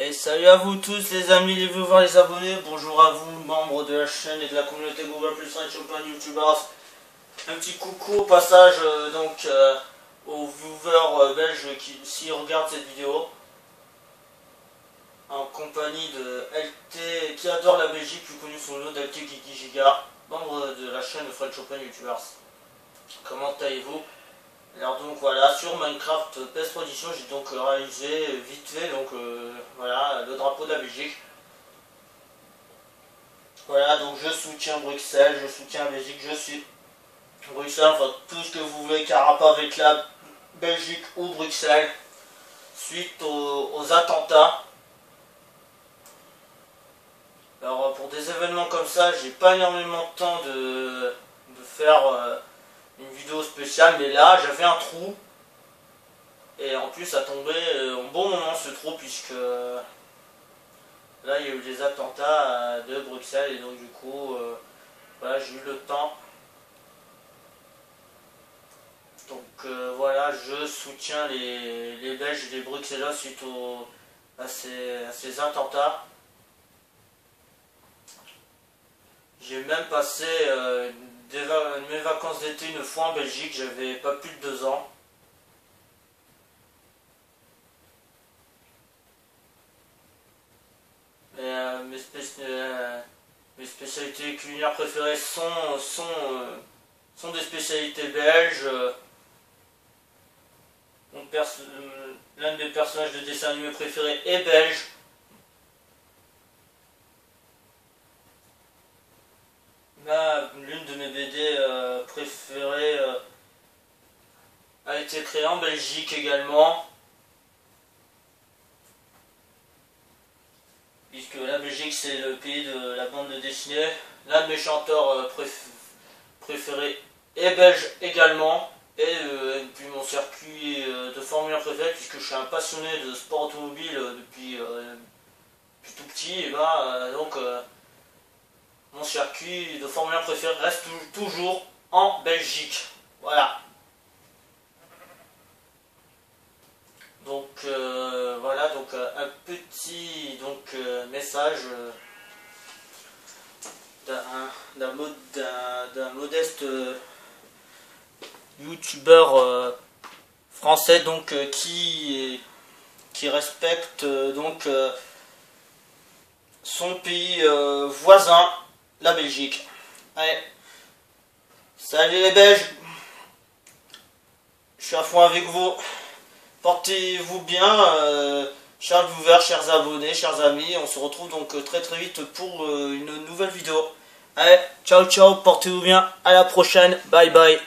Et salut à vous tous les amis, les viewers, les abonnés, bonjour à vous membres de la chaîne et de la communauté Google Plus Chopin YouTubers. Un petit coucou au passage euh, donc euh, aux viewers euh, belges qui s'y regardent cette vidéo. En compagnie de LT qui adore la Belgique, plus connu sous le nom d'LT Gigi Giga, membre de la chaîne French Open YouTubers. Comment allez-vous? Alors donc voilà, sur Minecraft PS Production, j'ai donc réalisé vite fait donc euh, voilà le drapeau de la Belgique. Voilà, donc je soutiens Bruxelles, je soutiens Belgique, je suis Bruxelles, enfin tout ce que vous voulez qui a rapport avec la Belgique ou Bruxelles suite aux, attentats. Alors pour des événements comme ça, j'ai pas énormément de temps de, faire euh, une vidéo spéciale, mais là j'avais un trou. Et en plus ça tombait euh, au bon moment ce trou puisque là il y a eu des attentats de Bruxelles et donc du coup euh, voilà j'ai eu le temps. Donc euh, voilà je soutiens les, les Belges et les Bruxellois suite ces, à ces attentats. J'ai même passé mes vacances d'été une fois en Belgique, j'avais pas plus de deux ans. Euh, euh, mes, spécialités culinaires préférées sont, sont, euh, sont des spécialités belges. L'un des personnages de dessin animé préférés est belge. l'une de mes BD euh, euh, a été créée en Belgique également. Puisque la Belgique c'est le pays de la bande de dessinée. L'un de mes chanteurs euh, préférés est belge également. Et, puis mon circuit de Formule 1 préféré, puisque je suis un passionné de sport automobile depuis, tout petit, et ben, donc mon circuit de Formule 1 préféré reste toujours en Belgique. Voilà. Donc euh, voilà, donc euh, un petit donc, euh, message d'un modeste youtubeur français donc qui qui respecte donc son pays voisin la Belgique. Allez. Salut les Belges. Je suis à fond avec vous. Portez-vous bien, euh, viewers, chers abonnés, chers amis. On se retrouve donc euh, très très vite pour euh, une nouvelle vidéo. Allez, ciao ciao, portez-vous bien. À la prochaine. Bye bye.